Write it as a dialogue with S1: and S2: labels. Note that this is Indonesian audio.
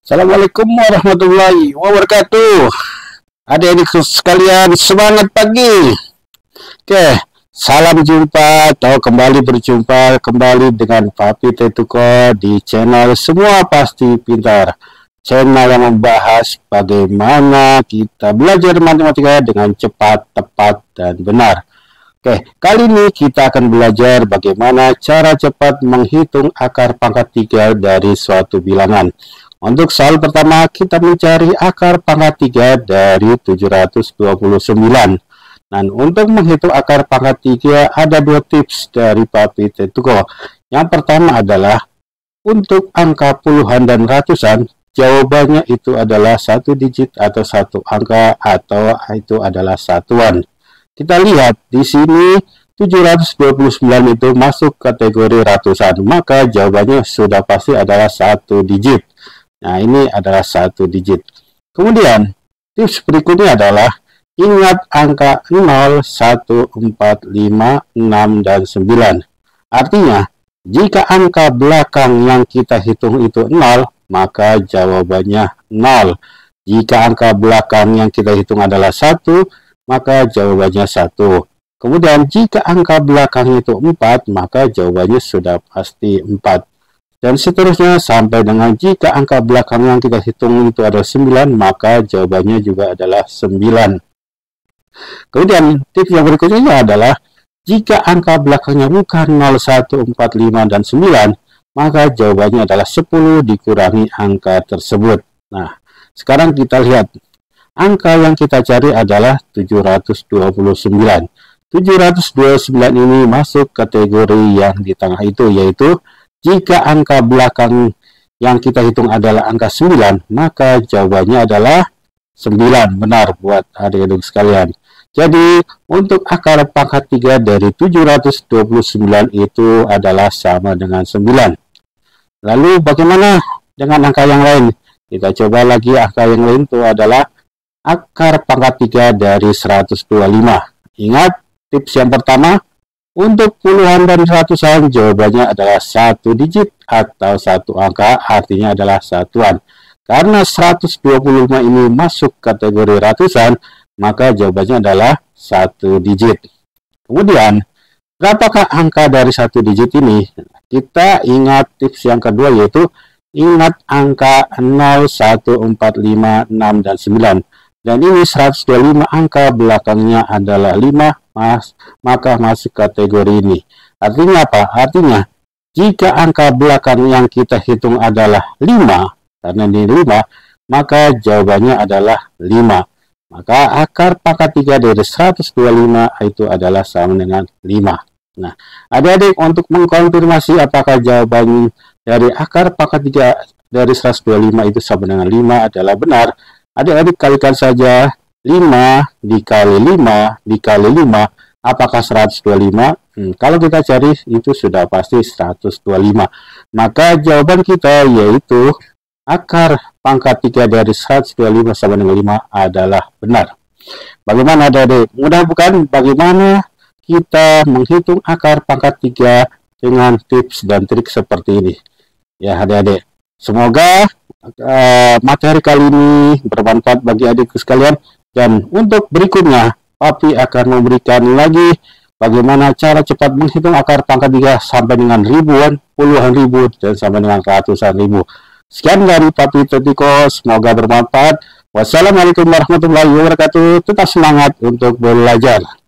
S1: Assalamualaikum warahmatullahi wabarakatuh. Adik-adik sekalian, semangat pagi. Oke, salam jumpa atau kembali berjumpa kembali dengan Papi Tetuko di channel Semua Pasti Pintar. Channel yang membahas bagaimana kita belajar matematika dengan cepat, tepat, dan benar. Oke, kali ini kita akan belajar bagaimana cara cepat menghitung akar pangkat 3 dari suatu bilangan. Untuk soal pertama, kita mencari akar pangkat 3 dari 729. Dan untuk menghitung akar pangkat 3, ada dua tips dari Papi Tetuko. Yang pertama adalah, untuk angka puluhan dan ratusan, jawabannya itu adalah satu digit atau satu angka atau itu adalah satuan. Kita lihat di sini 729 itu masuk kategori ratusan, maka jawabannya sudah pasti adalah satu digit. Nah, ini adalah satu digit. Kemudian, tips berikutnya adalah ingat angka 0, 1, 4, 5, 6, dan 9. Artinya, jika angka belakang yang kita hitung itu 0, maka jawabannya 0. Jika angka belakang yang kita hitung adalah 1, maka jawabannya satu. Kemudian jika angka belakang itu 4, maka jawabannya sudah pasti 4. Dan seterusnya sampai dengan jika angka belakang yang kita hitung itu adalah 9, maka jawabannya juga adalah 9. Kemudian tips yang berikutnya adalah jika angka belakangnya bukan 0, 1, 4, 5, dan 9, maka jawabannya adalah 10 dikurangi angka tersebut. Nah, sekarang kita lihat Angka yang kita cari adalah 729. 729 ini masuk kategori yang di tengah itu, yaitu jika angka belakang yang kita hitung adalah angka 9, maka jawabannya adalah 9. Benar buat adik-adik sekalian. Jadi, untuk akar pangkat 3 dari 729 itu adalah sama dengan 9. Lalu bagaimana dengan angka yang lain? Kita coba lagi angka yang lain itu adalah akar pangkat 3 dari 125. Ingat, tips yang pertama, untuk puluhan dan ratusan jawabannya adalah satu digit atau satu angka artinya adalah satuan. Karena 125 ini masuk kategori ratusan, maka jawabannya adalah satu digit. Kemudian, berapakah angka dari satu digit ini? Kita ingat tips yang kedua yaitu ingat angka 0, 1, 4, 5, 6, dan 9. Dan ini 125 angka belakangnya adalah 5, mas, maka masuk kategori ini. Artinya apa? Artinya, jika angka belakang yang kita hitung adalah 5, karena ini 5, maka jawabannya adalah 5. Maka akar pangkat 3 dari 125 itu adalah sama dengan 5. Nah, adik-adik untuk mengkonfirmasi apakah jawaban dari akar pangkat 3 dari 125 itu sama dengan 5 adalah benar, Adik-adik kalikan saja 5 dikali 5 dikali 5 apakah 125? Hmm, kalau kita cari itu sudah pasti 125. Maka jawaban kita yaitu akar pangkat 3 dari 125 sama dengan 5 adalah benar. Bagaimana adik-adik? Mudah bukan bagaimana kita menghitung akar pangkat 3 dengan tips dan trik seperti ini. Ya adik-adik. Semoga uh, materi kali ini bermanfaat bagi adikku sekalian dan untuk berikutnya Papi akan memberikan lagi bagaimana cara cepat menghitung akar pangkat 3 sampai dengan ribuan, puluhan ribu dan sampai dengan ratusan ribu. Sekian dari Papi Tetiko, semoga bermanfaat. Wassalamualaikum warahmatullahi wabarakatuh. Tetap semangat untuk belajar.